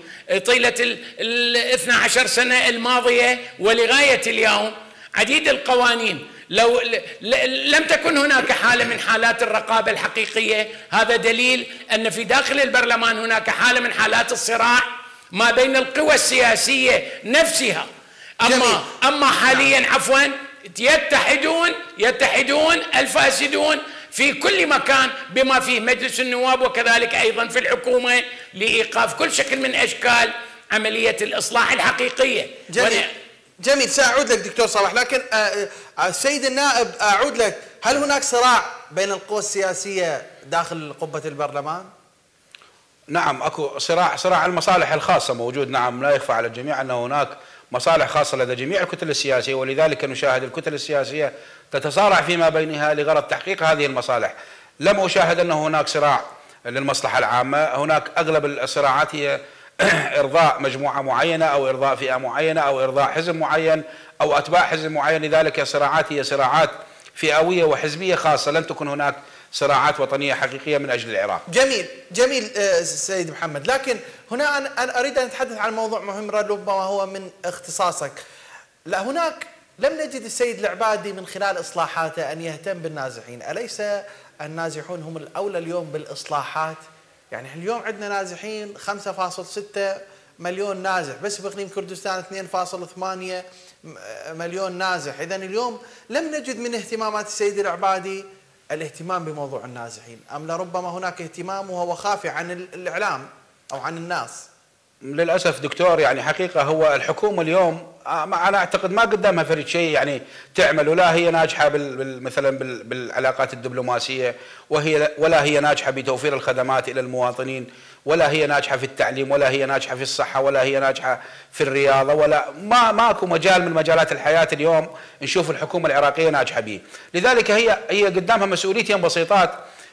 طيلة ال 12 سنة الماضية ولغاية اليوم عديد القوانين لو لم تكن هناك حالة من حالات الرقابة الحقيقية. هذا دليل أن في داخل البرلمان هناك حالة من حالات الصراع ما بين القوى السياسية نفسها. أما جميل. أما حاليا عفوا يتحدون يتحدون الفاسدون في كل مكان بما فيه مجلس النواب وكذلك أيضا في الحكومة لإيقاف كل شكل من أشكال عملية الإصلاح الحقيقية. جميل. جميل سأعود لك دكتور صلاح لكن آه، آه، السيد النائب أعود لك هل هناك صراع بين القوى السياسية داخل قبة البرلمان؟ نعم أكو صراع صراع المصالح الخاصة موجود نعم لا يخفى على الجميع أن هناك مصالح خاصة لدى جميع الكتل السياسية ولذلك نشاهد الكتل السياسية تتصارع فيما بينها لغرض تحقيق هذه المصالح لم أشاهد أن هناك صراع للمصلحة العامة هناك أغلب الصراعات هي *clears throat* إرضاء مجموعة معينة أو إرضاء فئة معينة أو إرضاء حزب معين أو أتباع حزب معين. لذلك الصراعات هي صراعات فئوية وحزبية خاصة. لن تكن هناك صراعات وطنية حقيقية من أجل العراق. جميل جميل آه، سيد محمد. لكن هنا أنا أريد أن أتحدث عن موضوع مهم ربما هو من اختصاصك. لا هناك لم نجد السيد العبادي من خلال إصلاحاته أن يهتم بالنازحين. أليس النازحون هم الأولى اليوم بالإصلاحات؟ يعني اليوم عندنا نازحين 5.6 مليون نازح بس بإقليم كردستان 2.8 مليون نازح. إذا اليوم لم نجد من اهتمامات السيد العبادي الاهتمام بموضوع النازحين أم لربما هناك اهتمام وهو خافي عن الإعلام أو عن الناس؟ للأسف دكتور يعني حقيقة هو الحكومة اليوم آه، أنا أعتقد ما قدامها فريق شيء يعني تعمل ولا هي ناجحة مثلا بالعلاقات الدبلوماسية وهي ولا هي ناجحة بتوفير الخدمات إلى المواطنين ولا هي ناجحة في التعليم ولا هي ناجحة في الصحة ولا هي ناجحة في الرياضة ولا ما ماكو مجال من مجالات الحياة اليوم نشوف الحكومة العراقية ناجحة به لذلك هي هي قدامها مسؤوليتين بسيطات.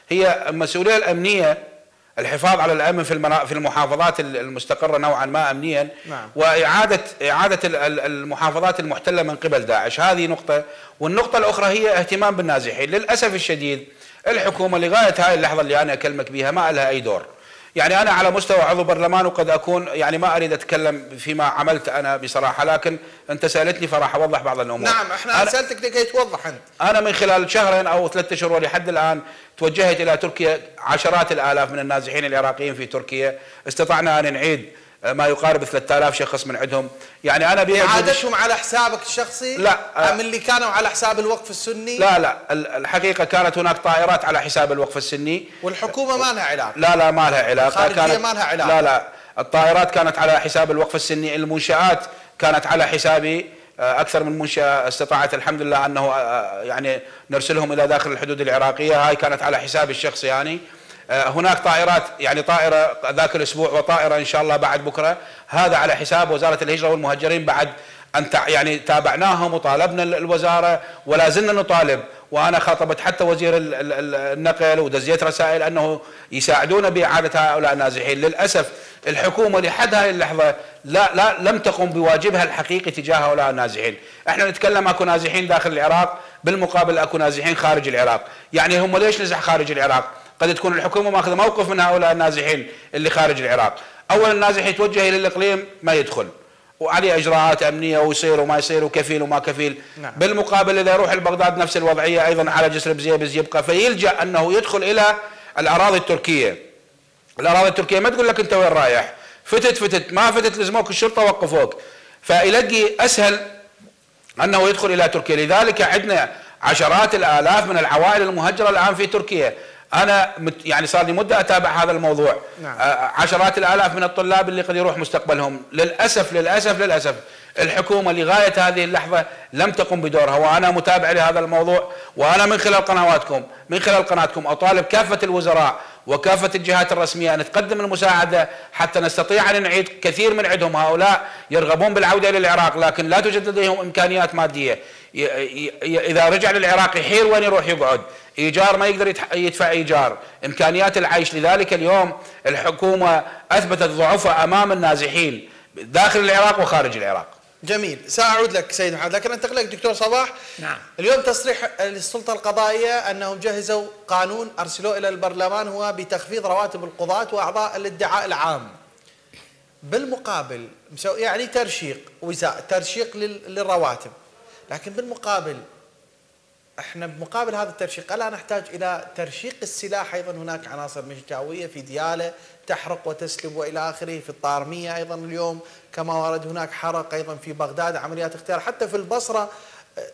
هي المسؤولية الأمنية الحفاظ على الأمن في في المحافظات المستقرة نوعا ما امنيا. نعم. واعاده إعادة المحافظات المحتلة من قبل داعش. هذه نقطة. والنقطة الأخرى هي اهتمام بالنازحين. للأسف الشديد الحكومة لغاية هاي اللحظة اللي أنا أكلمك بها ما لها أي دور. يعني أنا على مستوى عضو برلمان وقد أكون يعني ما أريد أتكلم فيما عملت أنا بصراحة لكن أنت سألتني فراح أوضح بعض الأمور. نعم إحنا أنا سألتك لكي توضح أنت. أنا من خلال شهرين أو ثلاثة شهور ولحد الآن توجهت إلى تركيا عشرات الآلاف من النازحين العراقيين في تركيا استطعنا أن نعيد ما يقارب 3000 شخص من عندهم. يعني أنا اعادتهم على حسابك الشخصي؟ لا أم اللي كانوا على حساب الوقف السني؟ لا لا الحقيقة كانت هناك طائرات على حساب الوقف السني. والحكومة ما لها علاقة. لا لا ما لها علاقة. كانت ما لها علاقة. لا لا الطائرات كانت على حساب الوقف السني. المنشآت كانت على حسابي. آه، أكثر من منشأة استطاعت الحمد لله أنه آه، آه، يعني نرسلهم إلى داخل الحدود العراقية. هاي كانت على حسابي الشخصي يعني. هناك طائرات يعني طائرة ذاك الأسبوع وطائرة إن شاء الله بعد بكرة. هذا على حساب وزارة الهجرة والمهجرين بعد أن يعني تابعناهم وطالبنا الوزارة ولا زلنا نطالب. وأنا خاطبت حتى وزير النقل ودزيت رسائل أنه يساعدونا بإعادة هؤلاء النازحين، للأسف الحكومة لحد هذه اللحظة لا لا لم تقم بواجبها الحقيقي تجاه هؤلاء النازحين، إحنا نتكلم أكو نازحين داخل العراق بالمقابل أكو نازحين خارج العراق، يعني هم ليش نزح خارج العراق؟ قد تكون الحكومة ماخذة موقف من هؤلاء النازحين اللي خارج العراق، اول النازح يتوجه إلى الإقليم ما يدخل. وعليه إجراءات أمنية ويصير وما يصير وكفيل وما كفيل. نعم. بالمقابل إذا يروح لبغداد نفس الوضعية أيضا على جسر بزيبز يبقى فيلجأ أنه يدخل إلى الأراضي التركية. الأراضي التركية ما تقول لك أنت وين رايح. فتت فتت. ما فتت لزموك الشرطة وقفوك. فيلقي أسهل أنه يدخل إلى تركيا. لذلك عندنا عشرات الآلاف من العوائل المهجرة الآن في تركيا. أنا يعني صار لي مدة أتابع هذا الموضوع. نعم. عشرات الآلاف من الطلاب اللي قد يروح مستقبلهم. للأسف للأسف للأسف الحكومة لغاية هذه اللحظة لم تقم بدورها وأنا متابع لهذا الموضوع وأنا من خلال قنواتكم من خلال قناتكم أطالب كافة الوزراء وكافة الجهات الرسمية أن تقدم المساعدة حتى نستطيع أن نعيد كثير من عندهم. هؤلاء يرغبون بالعودة إلى العراق لكن لا توجد لديهم إمكانيات مادية. إذا رجع للعراق يحير وين يروح يقعد. إيجار ما يقدر يدفع إيجار. إمكانيات العيش. لذلك اليوم الحكومة أثبتت ضعفها أمام النازحين داخل العراق وخارج العراق. جميل. سأعود لك سيد محمد. لكن أنتقل لك دكتور صباح. نعم. اليوم تصريح للسلطة القضائية أنهم جهزوا قانون أرسلوه إلى البرلمان هو بتخفيض رواتب القضاة وأعضاء الادعاء العام. بالمقابل يعني ترشيق وزاء ترشيق للرواتب. لكن بالمقابل إحنا بمقابل هذا الترشيق ألا نحتاج إلى ترشيق السلاح أيضا؟ هناك عناصر مشجاويه في ديالة تحرق وتسلب وإلى آخره في الطارمية أيضا اليوم كما ورد هناك حرق أيضا في بغداد عمليات اغتيال حتى في البصرة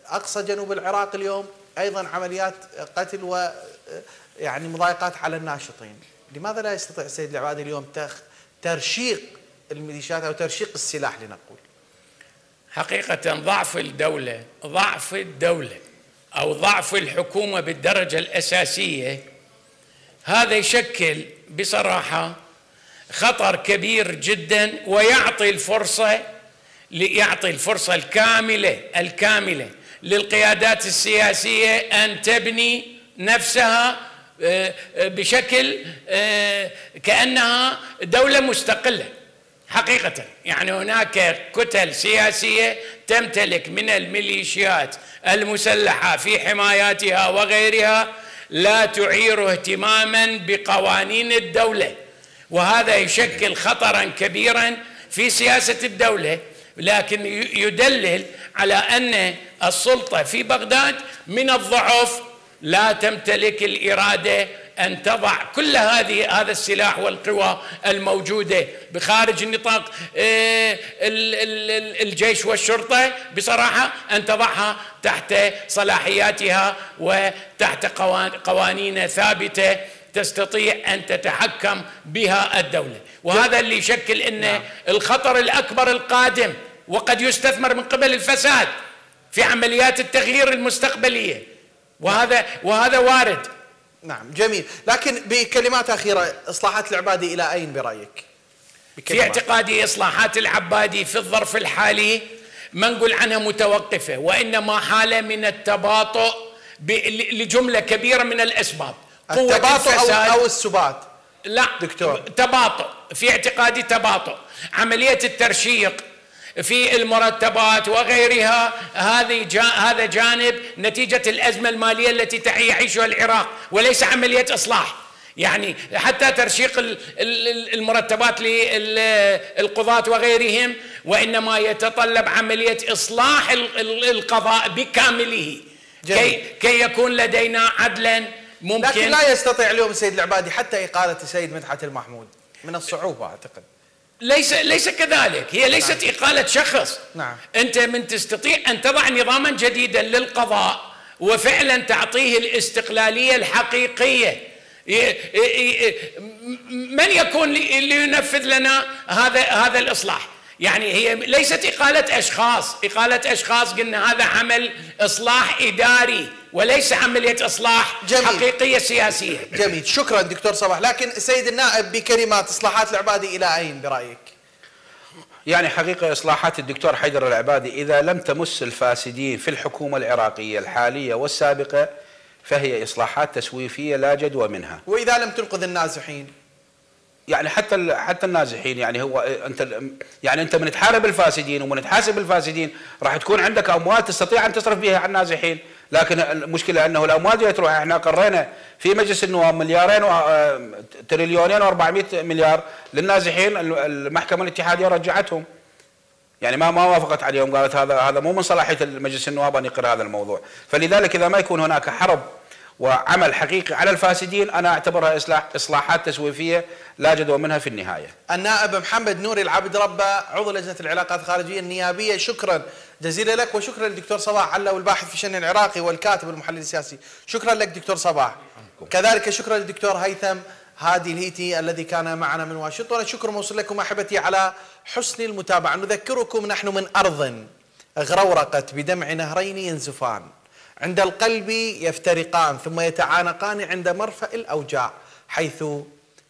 أقصى جنوب العراق اليوم أيضا عمليات قتل و يعني مضايقات على الناشطين. لماذا لا يستطيع السيد العبادي اليوم ترشيق الميليشيات أو ترشيق السلاح لنقول؟ حقيقة ضعف الدولة ضعف الدولة. أو ضعف الحكومة بالدرجة الأساسية هذا يشكل بصراحة خطر كبير جدا ويعطي الفرصة يعطي الفرصة الكاملة الكاملة للقيادات السياسية أن تبني نفسها آه، آه، بشكل آه، كأنها دولة حقيقة. يعني هناك كتل سياسية تمتلك من الميليشيات المسلحة في حماياتها وغيرها لا تعير اهتماما بقوانين الدولة. وهذا يشكل خطرا كبيرا في سياسة الدولة لكن يدلل على أن السلطة في بغداد من الضعف لا تمتلك الإرادة أن تضع كل هذه هذا السلاح والقوى الموجودة بخارج نطاق آه، الجيش والشرطة بصراحة أن تضعها تحت صلاحياتها وتحت قوانين ثابتة تستطيع أن تتحكم بها الدولة وهذا اللي يشكل إن نعم. الخطر الأكبر القادم وقد يستثمر من قبل الفساد في عمليات التغيير المستقبلية وهذا وهذا وارد. نعم جميل. لكن بكلمات أخيرة إصلاحات العبادي إلى أين برأيك؟ في اعتقادي إصلاحات العبادي في الظرف الحالي ما نقول عنها متوقفة وإنما حالة من التباطؤ لجملة كبيرة من الأسباب. قوة التباطؤ أو, أو السبات. لا دكتور. تباطؤ. في اعتقادي تباطؤ. عملية الترشيق في المرتبات وغيرها. هذه جا هذا جانب نتيجة الأزمة المالية التي يعيشها العراق وليس عملية إصلاح. يعني حتى ترشيق المرتبات للقضاة وغيرهم وإنما يتطلب عملية إصلاح القضاء بكامله. كي, كي يكون لدينا عدلا ممكن. لكن لا يستطيع اليوم السيد العبادي حتى إقالة السيد مدحت المحمود من الصعوبة أعتقد. ليس ليس كذلك هي ليست نعم. إقالة شخص نعم. أنت من تستطيع أن تضع نظاما جديدا للقضاء وفعلا تعطيه الاستقلالية الحقيقية من يكون لينفذ لنا هذا هذا الإصلاح يعني هي ليست إقالة أشخاص. إقالة أشخاص قلنا هذا عمل إصلاح إداري وليس عملية إصلاح جميل. حقيقية سياسية. جميل. شكرا دكتور صباح. لكن سيد النائب بكلمات إصلاحات العبادي إلى أين برأيك؟ يعني حقيقة إصلاحات الدكتور حيدر العبادي إذا لم تمس الفاسدين في الحكومة العراقية الحالية والسابقة فهي إصلاحات تسويفية لا جدوى منها. وإذا لم تنقذ النازحين؟ يعني حتى حتى النازحين يعني هو أنت يعني أنت من تحارب الفاسدين ومن تحاسب الفاسدين راح تكون عندك اموال تستطيع أن تصرف بها على النازحين. لكن المشكلة أنه الاموال دي تروح إحنا قرينا في مجلس النواب مليارين و آه، تريليونين و400 مليار للنازحين. المحكمة الاتحادية رجعتهم. يعني ما ما وافقت عليهم. قالت هذا هذا مو من صلاحية مجلس النواب ان يقر هذا الموضوع. فلذلك إذا ما يكون هناك حرب وعمل حقيقي على الفاسدين أنا أعتبرها اصلاح إصلاحات تسويفية لا جدوى منها في النهاية. النائب محمد نوري العبد ربه عضو لجنة العلاقات الخارجية النيابية. شكرا جزيلا لك وشكرا للدكتور صباح علا والباحث في الشأن العراقي والكاتب المحلل السياسي. شكرا لك دكتور صباح. كذلك شكرا للدكتور هيثم هادي الهيتي الذي كان معنا من واشنطن. الشكر موصول لكم أحبتي على حسن المتابعة. نذكركم نحن من أرض غرورقت بدمع نهرين ينزفان عند القلب يفترقان ثم يتعانقان عند مرفأ الأوجاع حيث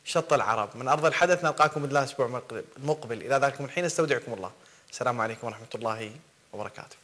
شط العرب. من أرض الحدث نلقاكم بإذن الله الأسبوع المقبل إلى ذلك من حين استودعكم الله. السلام عليكم ورحمة الله وبركاته.